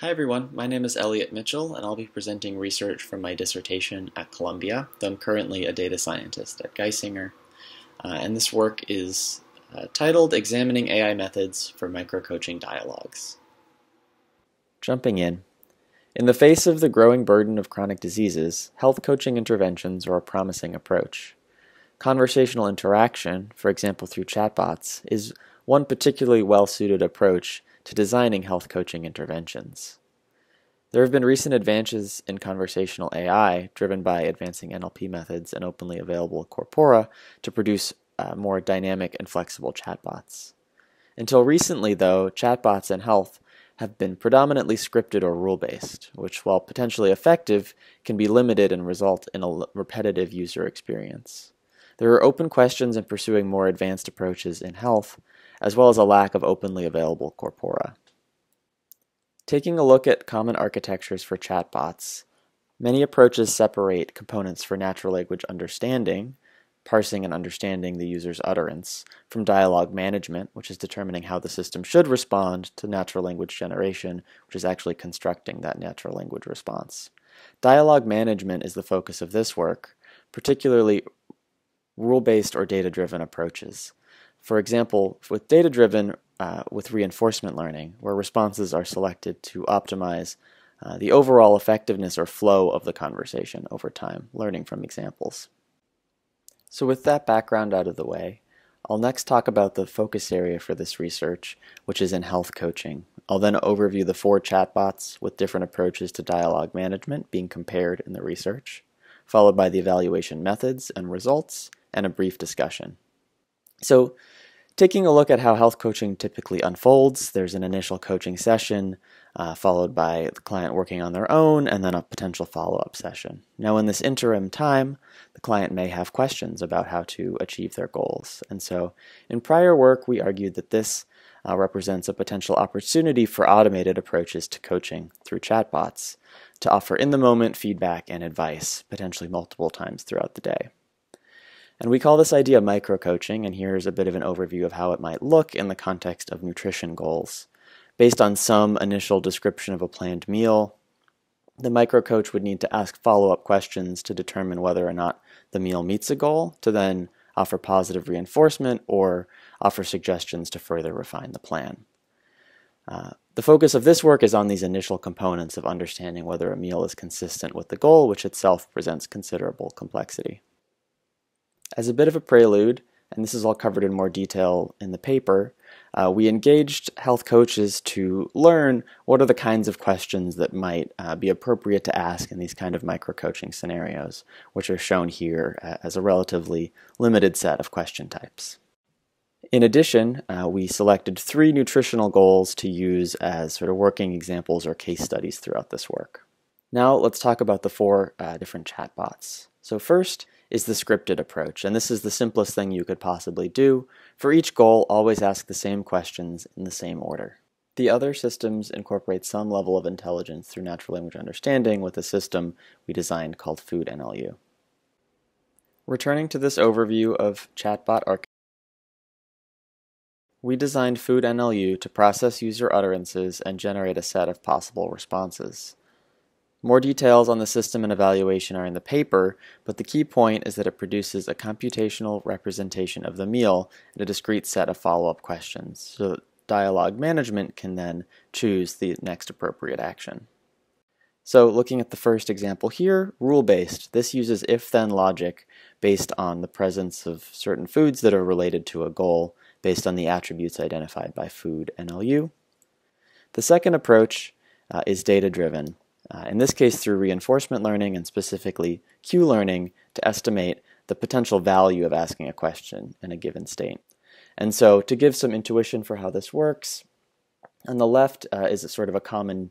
Hi everyone, my name is Elliot Mitchell and I'll be presenting research from my dissertation at Columbia, though I'm currently a data scientist at Geisinger. Uh, and this work is uh, titled Examining AI Methods for Microcoaching Dialogues. Jumping in. In the face of the growing burden of chronic diseases, health coaching interventions are a promising approach. Conversational interaction, for example through chatbots, is one particularly well-suited approach to designing health coaching interventions. There have been recent advances in conversational AI driven by advancing NLP methods and openly available corpora to produce uh, more dynamic and flexible chatbots. Until recently, though, chatbots in health have been predominantly scripted or rule-based, which, while potentially effective, can be limited and result in a repetitive user experience. There are open questions in pursuing more advanced approaches in health, as well as a lack of openly available corpora. Taking a look at common architectures for chatbots, many approaches separate components for natural language understanding, parsing and understanding the user's utterance, from dialogue management, which is determining how the system should respond to natural language generation, which is actually constructing that natural language response. Dialogue management is the focus of this work, particularly rule-based or data-driven approaches. For example, with data-driven, uh, with reinforcement learning, where responses are selected to optimize uh, the overall effectiveness or flow of the conversation over time, learning from examples. So with that background out of the way, I'll next talk about the focus area for this research, which is in health coaching. I'll then overview the four chatbots with different approaches to dialogue management being compared in the research, followed by the evaluation methods and results, and a brief discussion. So taking a look at how health coaching typically unfolds, there's an initial coaching session, uh, followed by the client working on their own, and then a potential follow-up session. Now in this interim time, the client may have questions about how to achieve their goals. And so in prior work, we argued that this uh, represents a potential opportunity for automated approaches to coaching through chatbots to offer in-the-moment feedback and advice, potentially multiple times throughout the day. And we call this idea micro-coaching, and here's a bit of an overview of how it might look in the context of nutrition goals. Based on some initial description of a planned meal, the micro-coach would need to ask follow-up questions to determine whether or not the meal meets a goal, to then offer positive reinforcement or offer suggestions to further refine the plan. Uh, the focus of this work is on these initial components of understanding whether a meal is consistent with the goal, which itself presents considerable complexity. As a bit of a prelude, and this is all covered in more detail in the paper, uh, we engaged health coaches to learn what are the kinds of questions that might uh, be appropriate to ask in these kind of micro-coaching scenarios, which are shown here uh, as a relatively limited set of question types. In addition, uh, we selected three nutritional goals to use as sort of working examples or case studies throughout this work. Now let's talk about the four uh, different chatbots. So first, is the scripted approach, and this is the simplest thing you could possibly do. For each goal, always ask the same questions in the same order. The other systems incorporate some level of intelligence through natural language understanding with a system we designed called Food NLU. Returning to this overview of chatbot architecture, we designed Food NLU to process user utterances and generate a set of possible responses. More details on the system and evaluation are in the paper, but the key point is that it produces a computational representation of the meal and a discrete set of follow-up questions, so dialogue management can then choose the next appropriate action. So looking at the first example here, rule-based, this uses if-then logic based on the presence of certain foods that are related to a goal based on the attributes identified by food NLU. The second approach uh, is data-driven, uh, in this case through reinforcement learning and specifically Q-learning to estimate the potential value of asking a question in a given state. And so to give some intuition for how this works, on the left uh, is a sort of a common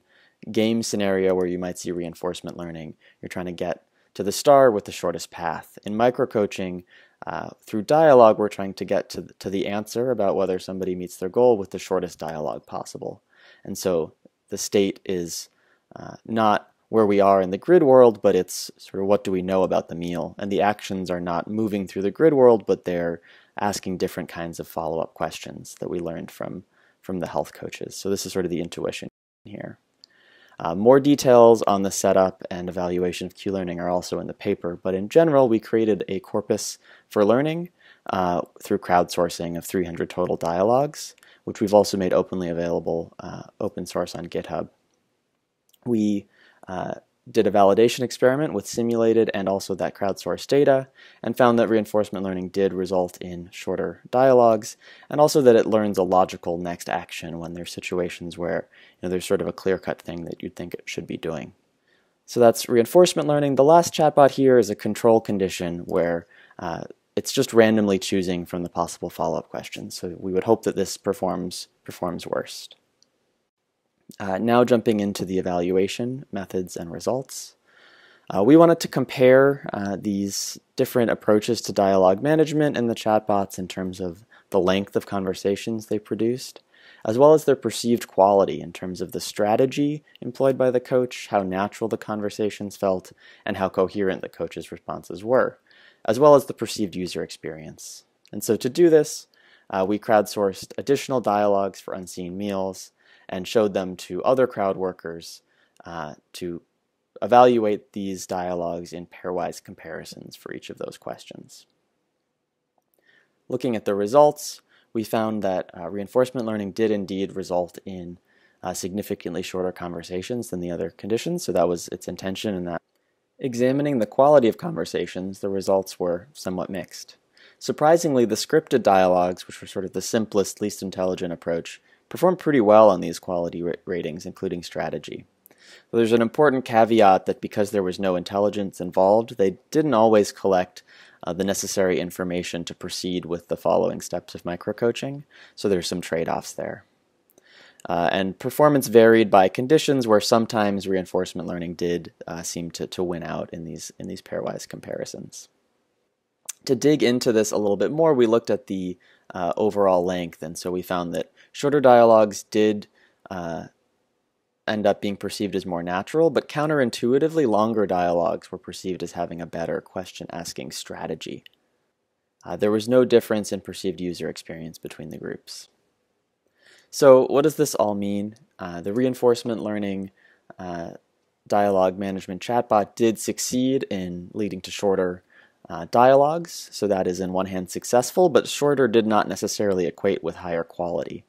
game scenario where you might see reinforcement learning. You're trying to get to the star with the shortest path. In micro-coaching, uh, through dialogue, we're trying to get to to the answer about whether somebody meets their goal with the shortest dialogue possible. And so the state is uh, not where we are in the grid world, but it's sort of what do we know about the meal. And the actions are not moving through the grid world, but they're asking different kinds of follow-up questions that we learned from, from the health coaches. So this is sort of the intuition here. Uh, more details on the setup and evaluation of Q-learning are also in the paper, but in general, we created a corpus for learning uh, through crowdsourcing of 300 total dialogues, which we've also made openly available uh, open source on GitHub. We uh, did a validation experiment with simulated and also that crowdsourced data and found that reinforcement learning did result in shorter dialogues and also that it learns a logical next action when there's situations where you know, there's sort of a clear-cut thing that you'd think it should be doing. So that's reinforcement learning. The last chatbot here is a control condition where uh, it's just randomly choosing from the possible follow-up questions. So we would hope that this performs, performs worst. Uh, now jumping into the evaluation methods and results. Uh, we wanted to compare uh, these different approaches to dialogue management in the chatbots in terms of the length of conversations they produced, as well as their perceived quality in terms of the strategy employed by the coach, how natural the conversations felt, and how coherent the coach's responses were, as well as the perceived user experience. And so to do this, uh, we crowdsourced additional dialogues for unseen meals, and showed them to other crowd workers uh, to evaluate these dialogues in pairwise comparisons for each of those questions. Looking at the results, we found that uh, reinforcement learning did indeed result in uh, significantly shorter conversations than the other conditions, so that was its intention in that. Examining the quality of conversations, the results were somewhat mixed. Surprisingly, the scripted dialogues, which were sort of the simplest, least intelligent approach, performed pretty well on these quality ratings, including strategy. But there's an important caveat that because there was no intelligence involved, they didn't always collect uh, the necessary information to proceed with the following steps of microcoaching, so there's some trade-offs there. Uh, and performance varied by conditions where sometimes reinforcement learning did uh, seem to, to win out in these, in these pairwise comparisons. To dig into this a little bit more, we looked at the uh, overall length, and so we found that Shorter dialogues did uh, end up being perceived as more natural, but counterintuitively, longer dialogues were perceived as having a better question asking strategy. Uh, there was no difference in perceived user experience between the groups. So, what does this all mean? Uh, the reinforcement learning uh, dialogue management chatbot did succeed in leading to shorter uh, dialogues, so that is in one hand successful, but shorter did not necessarily equate with higher quality.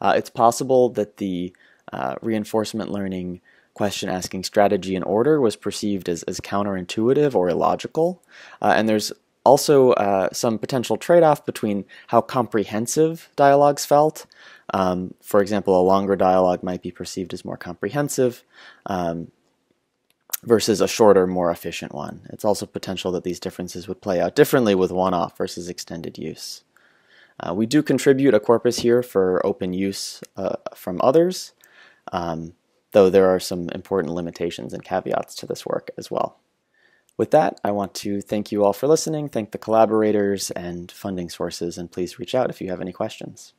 Uh, it's possible that the uh, reinforcement learning question asking strategy and order was perceived as, as counterintuitive or illogical. Uh, and there's also uh, some potential trade off between how comprehensive dialogues felt. Um, for example, a longer dialogue might be perceived as more comprehensive. Um, versus a shorter, more efficient one. It's also potential that these differences would play out differently with one-off versus extended use. Uh, we do contribute a corpus here for open use uh, from others, um, though there are some important limitations and caveats to this work as well. With that, I want to thank you all for listening, thank the collaborators and funding sources, and please reach out if you have any questions.